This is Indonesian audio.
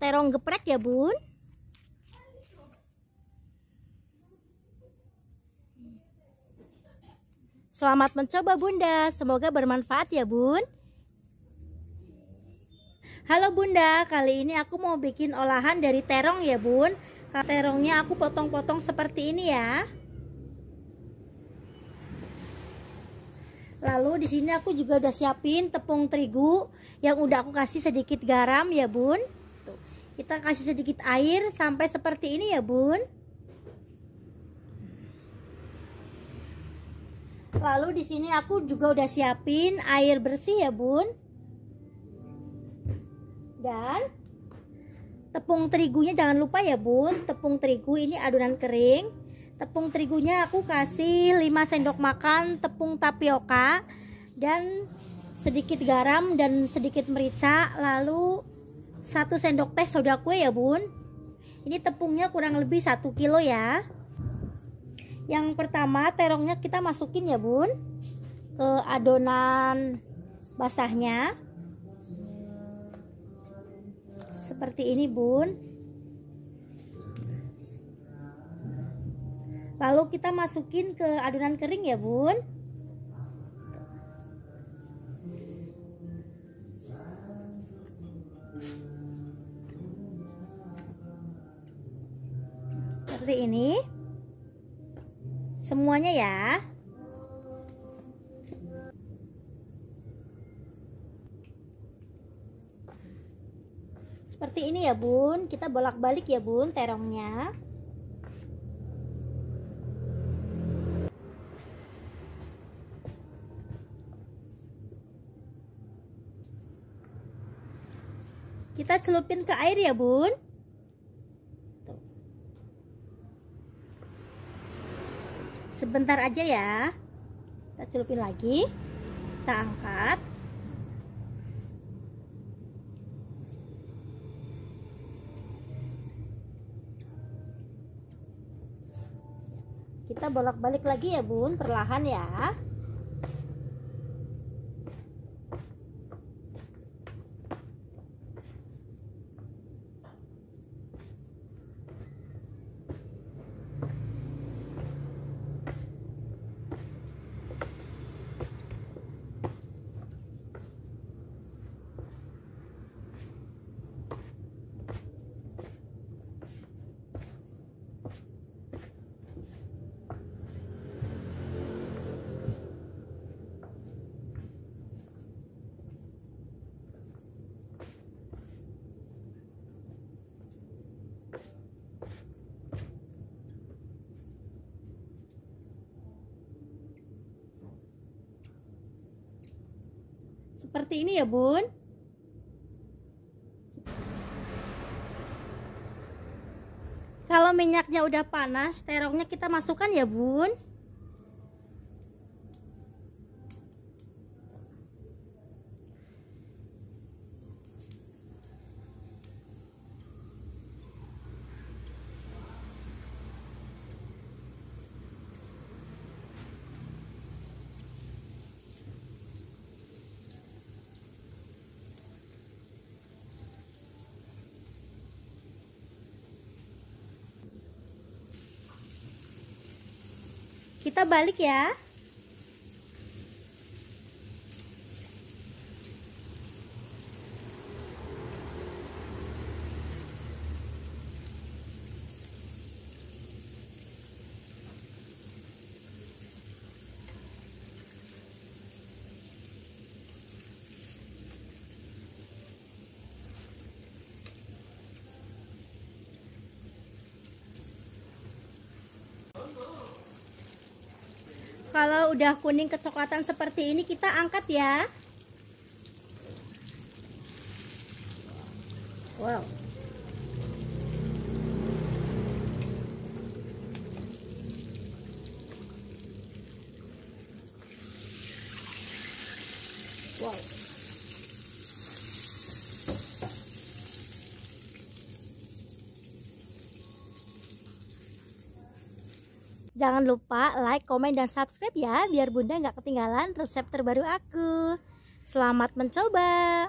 terong geprek ya bun? Selamat mencoba bunda. Semoga bermanfaat ya bun. Halo bunda. Kali ini aku mau bikin olahan dari terong ya bun. Terongnya aku potong-potong seperti ini ya. Lalu di sini aku juga udah siapin tepung terigu yang udah aku kasih sedikit garam ya bun. Kita kasih sedikit air sampai seperti ini ya bun. Lalu di sini aku juga udah siapin air bersih ya bun. Dan tepung terigunya jangan lupa ya bun. Tepung terigu ini adonan kering tepung terigunya aku kasih 5 sendok makan tepung tapioka dan sedikit garam dan sedikit merica lalu 1 sendok teh soda kue ya bun. Ini tepungnya kurang lebih 1 kilo ya. Yang pertama terongnya kita masukin ya bun ke adonan basahnya. Seperti ini bun. Lalu kita masukin ke adonan kering ya bun seperti ini. Semuanya ya. Seperti ini ya bun. Kita bolak-balik ya bun terongnya. Kita celupin ke air ya bun sebentar aja ya. Kita celupin lagi. Kita angkat. Kita bolak-balik lagi ya bun perlahan ya seperti ini ya bun? Kalau minyaknya udah panas terongnya kita masukkan ya bun kita balik ya Kalau udah kuning kecoklatan seperti ini kita angkat ya. Wow. Wow. Jangan lupa like, komen, dan subscribe ya Biar bunda nggak ketinggalan resep terbaru aku. Selamat mencoba